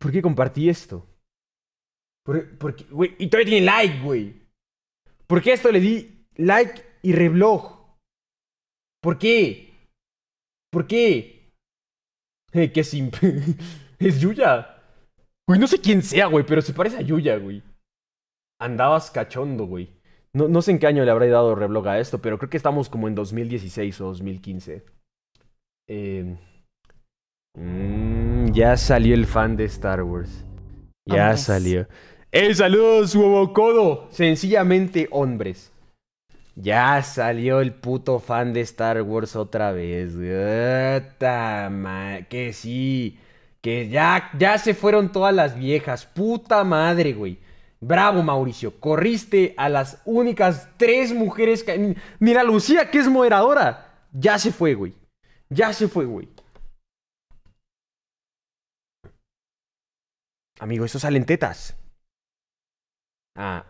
¿Por qué compartí esto? ¿Por, qué- güey, y todavía tiene like, güey. ¿Por qué esto le di like y reblog? ¿Por qué? ¿Por qué? Eh, qué simple. es Yuya. Güey, no sé quién sea, güey, pero se parece a Yuya, güey. Andabas cachondo, güey. No, no sé en qué año le habré dado reblog a esto, pero creo que estamos como en 2016 o 2015. Eh, mm, ya salió el fan de Star Wars. Ya Hombres. salió. ¡Eh, saludos, huevocodo! Sencillamente hombres. Ya salió el puto fan de Star Wars otra vez. Que sí. Que ya, ya se fueron todas las viejas. Puta madre, güey. Bravo, Mauricio. Corriste a las únicas tres mujeres que... Mira, Lucía, que es moderadora. Ya se fue, güey. Ya se fue, güey. Amigo, eso salen tetas. Ah,